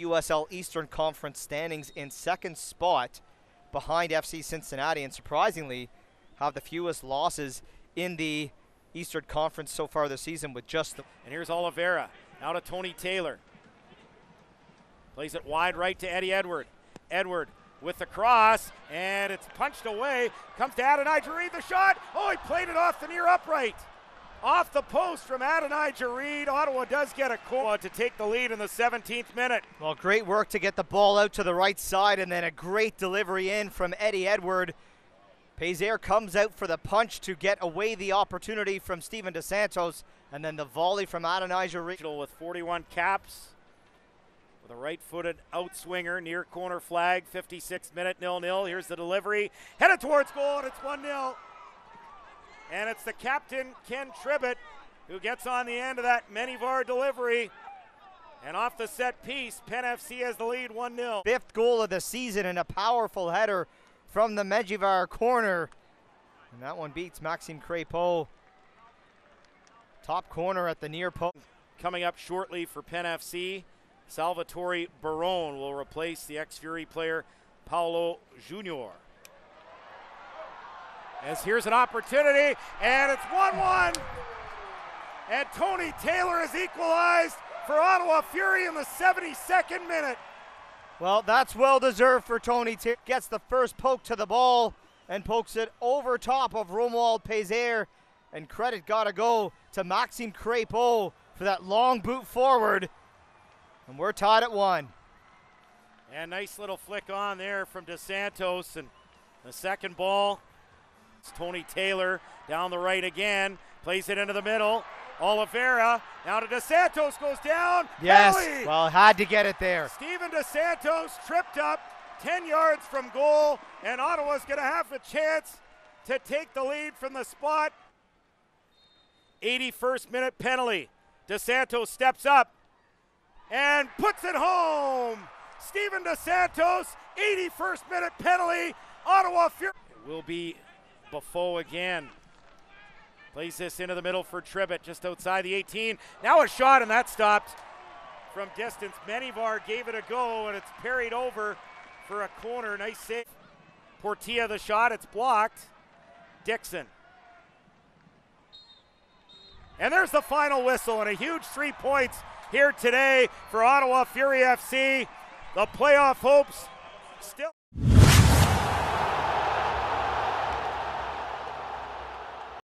USL Eastern Conference standings in second spot behind FC Cincinnati, and surprisingly, have the fewest losses in the Eastern Conference so far this season with just the. And here's Oliveira. Now to Tony Taylor. Plays it wide right to Eddie Edward. Edward with the cross, and it's punched away. Comes to Adonijah Reid, the shot. Oh, he played it off the near upright. Off the post from Adonijah Reid. Ottawa does get a call to take the lead in the 17th minute. Well, great work to get the ball out to the right side, and then a great delivery in from Eddie Edward. Peiser comes out for the punch to get away the opportunity from Steevan Dos Santos, and then the volley from Adonijah Reid. With 41 caps, with a right-footed outswinger near corner flag, 56 minute nil-nil. Here's the delivery, headed towards goal, and it's 1-0. And it's the captain, Ken Tribbett, who gets on the end of that Menjivar delivery. And off the set piece, Penn FC has the lead 1 0. Fifth goal of the season and a powerful header from the Menjivar corner. And that one beats Maxime Crepeau. Top corner at the near post. Coming up shortly for Penn FC, Salvatore Barone will replace the ex Fury player Paulo Junior. As here's an opportunity, and it's 1 1. And Tony Taylor has equalized for Ottawa Fury in the 72nd minute. Well, that's well deserved for Tony Taylor. Gets the first poke to the ball and pokes it over top of Romuald Peiser. And credit gotta go to Maxime Crepeau for that long boot forward. And we're tied at one. And nice little flick on there from Dos Santos. And the second ball it's Tony Taylor down the right again, plays it into the middle. Oliveira now to Dos Santos goes down. Yes, Penalty. well, had to get it there. Steevan Dos Santos tripped up 10 yards from goal, and Ottawa's going to have a chance to take the lead from the spot. 81st minute penalty. Dos Santos steps up and puts it home. Steevan Dos Santos, 81st minute penalty. Ottawa Fury. It will be Buffo again. Plays this into the middle for Tribbett, just outside the 18. Now a shot, and that stopped from distance. Menjivar gave it a go, and it's parried over for a corner. Nice save. Portilla the shot, it's blocked. Dixon. And there's the final whistle, and a huge three points here today for Ottawa Fury FC. The playoff hopes still.